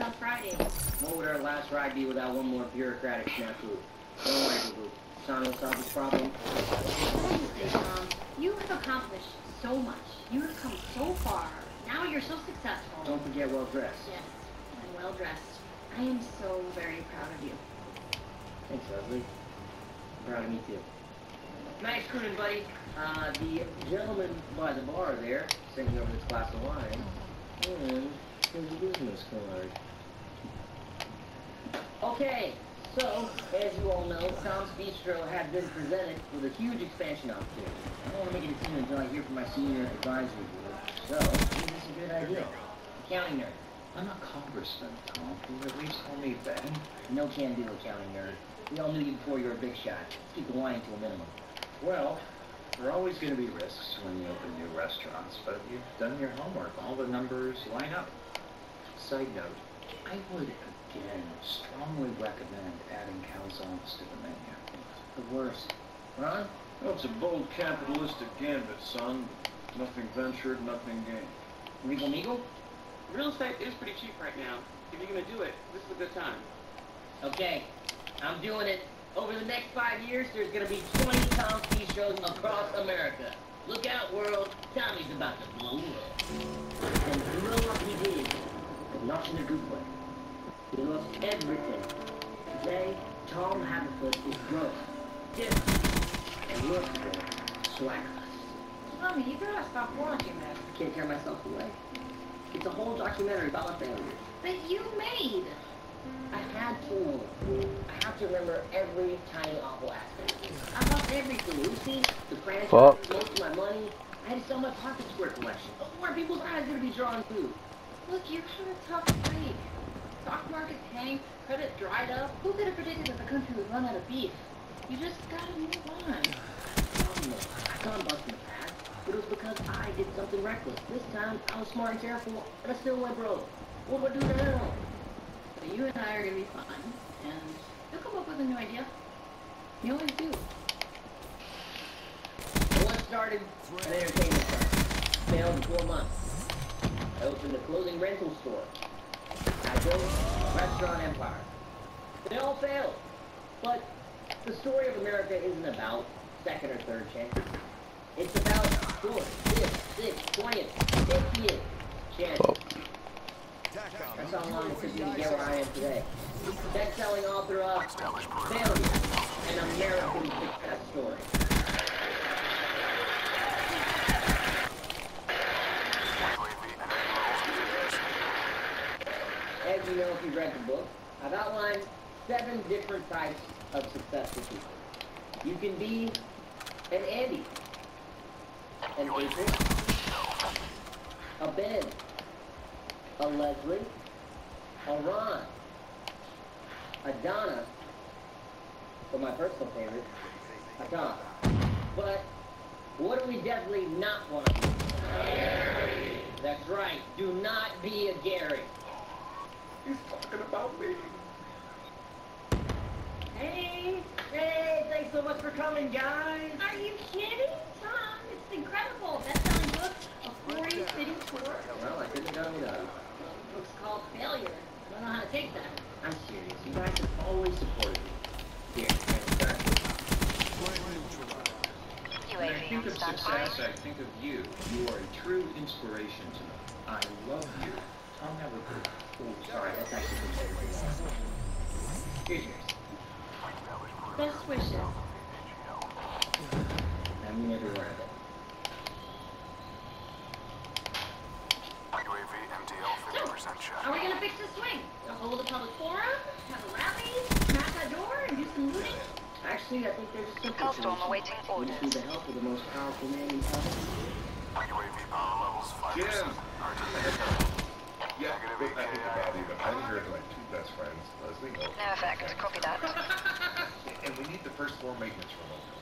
on Friday. What would our last ride be without one more bureaucratic snafu? Don't worry, Boo. Sean will solve this problem. Seriously, Tom, you have accomplished so much. You have come so far. Now you're so successful. Don't forget well dressed. Yes, I'm well dressed. I am so very proud of you. Thanks, Leslie. I'm proud of me too. Nice crooning, buddy. Uh, the gentleman by the bar there, sending over this glass of wine, and business card. Okay, so, as you all know, Tom's Bistro had been presented with a huge expansion opportunity. I don't want to make it a decision until I hear from my senior advisory board. So, is this a good idea? Accounting nerd. I'm a congressman, Tom. You at least call me Ben? No can do, accounting nerd. We all knew you before you were a big shot. Keep the wine to a minimum. Well, there are always going to be risks when you open new restaurants, but you've done your homework. All the numbers line up. Side note, I would again strongly recommend adding calzones to the menu. The worst. Ron? Well, it's a bold capitalistic gambit, son. Nothing ventured, nothing gained. Regal Meagle? Real estate is pretty cheap right now. If you're gonna do it, this is a good time. Okay, I'm doing it. Over the next five years, there's gonna be 20 Tom shows across America. Look out, world. Tommy's about to blow up. And blow up he did, but not in a good way. He lost everything. Today, Tom Haverford is broke, different, and looks for swaggerless. Tommy, you gotta stop watching this. I can't tear myself away. It's a whole documentary about my failures. That you made. I had to. I have to remember every tiny awful aspect. I lost everything. Lucy, the franchise, Fuck. most of my money. I had to sell my pocket square collection. Where are people's eyes gonna be drawn to? Look, you're kind of tough break. Stock market tanked, credit dried up. Who could have predicted that the country would run out of beef? You just gotta move on. Oh, no. I thought about in the past, but it was because I did something reckless. This time, I was smart and careful, and I still went broke. What would I do now? But you and I are gonna be fine, and you'll come up with a new idea. You always do. I once started an entertainment firm. Failed in four months. I opened a clothing rental store. I built a restaurant empire. They all failed. But the story of America isn't about second or third chances. It's about fourth, fifth, sixth, twentieth, fiftieth chances. Fuck. That's how long it took me to get where I am today. Best-selling author of Failure, an American success story. You know if you've read the book, I've outlined seven different types of successful people. You can be an Andy, an April, a Ben, a Leslie, a Ron, a Donna, or my personal favorite, a Tom. But what do we definitely not want to be? That's right. Do not be a Gary. He's talking about me. Hey, hey, thanks so much for coming, guys. Are you kidding, Tom? It's incredible. Best-selling book, a 40-city tour. Well, I couldn't have done without you. Book's called Failure. I don't know how to take that. I'm serious. You guys have always supported me. Here, and start When I think of success, I think of you. You are a true inspiration to me. I love you. Tom Haverford. Oh, sorry, that's actually good. Here's yours. Best wishes. I mean every word of it. UAV MTL 50% shot. Are we gonna fix the swing? Hold a public forum, have a rally, smash that door, and do some looting? Actually, I think there's a simple Hellstorm awaiting orders. just need the help of the most powerful man in town. UAV power levels 5%. Jim. RTB. Yeah, Negative wait, I think EKI. about it, but I'm here with my two best friends, Leslie and Oak. No effect. Copy that. And we need the first floor maintenance room open.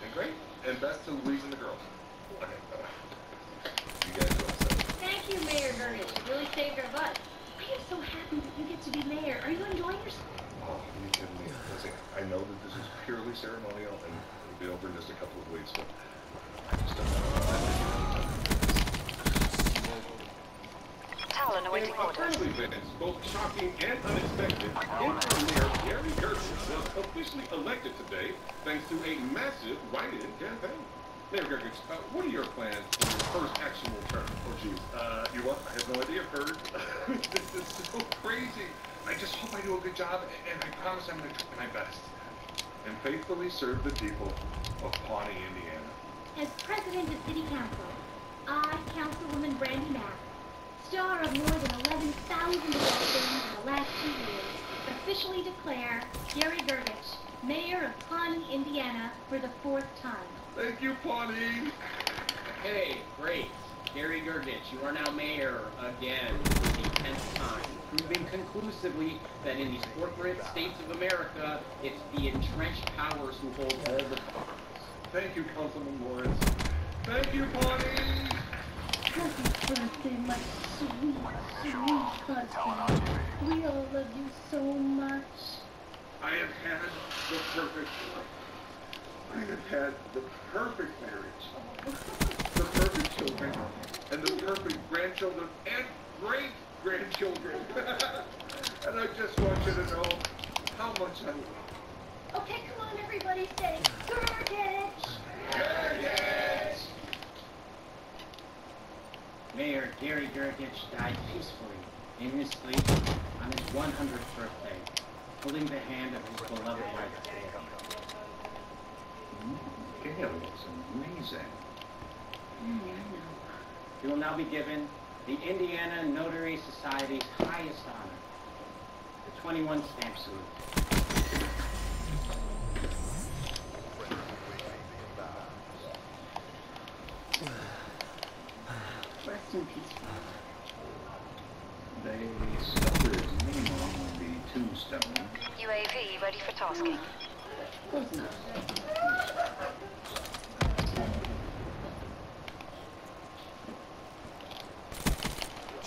Okay, great. And best to Louise and the girls. Okay, bye. You guys do it. Thank you, Mayor Gurney. You really saved our butt. I am so happy that you get to be mayor. Are you enjoying yourself? Oh, you kidding me? Listen, I know that this is purely ceremonial and it'll be over in just a couple of weeks, but I just don't know. Talon Awaiting a orders. friendly events, both shocking and unexpected, interim mayor Gary Gertz was officially elected today thanks to a massive write-in campaign. Mayor Gertz, uh, what are your plans for your first actual term? Oh, geez. Uh, you what? I have no idea, Perd. this is so crazy. I just hope I do a good job, and I promise I'm going to try my best. And faithfully serve the people of Pawnee, Indiana. As president of City Council, I, Councilwoman Brandy Mack, star of more than 11,000 award films in the last two years, officially declare Gary Gergich mayor of Pawnee, Indiana, for the fourth time. Thank you, Pawnee. Hey, great. Gary Gergich, you are now mayor again for the tenth time, proving conclusively that in these corporate states of America, it's the entrenched powers who hold all the powers. Thank you, Councilman Lawrence. Thank you, Pawnee. Happy birthday, my sweet, sweet husband. We all love you so much. I have had the perfect life. I have had the perfect marriage, the perfect children, And the perfect grandchildren and great grandchildren. and I just want you to know how much I love you. Okay, come on, everybody, say Gergich. Mayor Gary Gergich died peacefully in his sleep on his 100th birthday, holding the hand of his beloved wife. Gail looks amazing. He will now be given the Indiana Notary Society's highest honor, the 21 stamp salute. Rest in peace. They spelled his name wrong on the tombstone. UAV ready for tasking.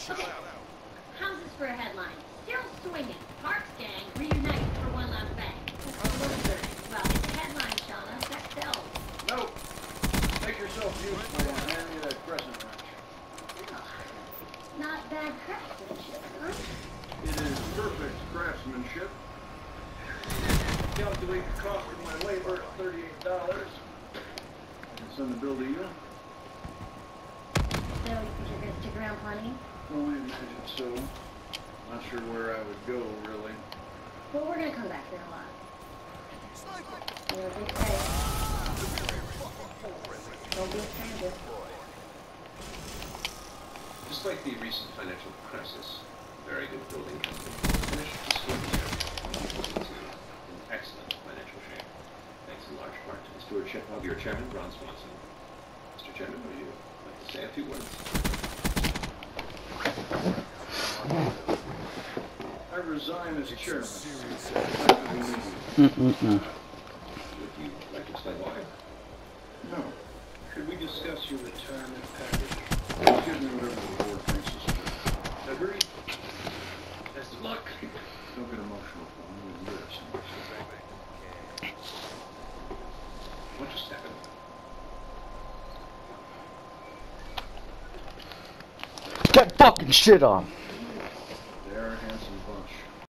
Okay, how's this for a headline? Still swinging. Parks gang reunites for one last bang. Well, it's a headline, Shauna. That sells. No. Make yourself useful and hand me that crescent wrench. Not bad craftsmanship, huh? It is perfect craftsmanship. Calculate the cost of my labor at thirty-eight dollars. It's send the bill to you. So, you think you're gonna stick around, Pawnee? Oh, I imagine so. Not sure where I would go, really. Well, we're gonna come back there a lot. You know, they say, don't be a stranger. Just like the recent financial crisis, very good building company finished the school year into excellent financial shape, thanks in large part to the stewardship of your chairman, Ron Swanson. Mr. Chairman, would you like to say a few words? I resign as chairman. Would you like to explain why? No. Should we discuss your retirement package? Give me whatever the board thinks is fair. Agreed? Best of luck. Don't get emotional, Paul. I'm gonna live so much. What just happened? Get fucking shit on.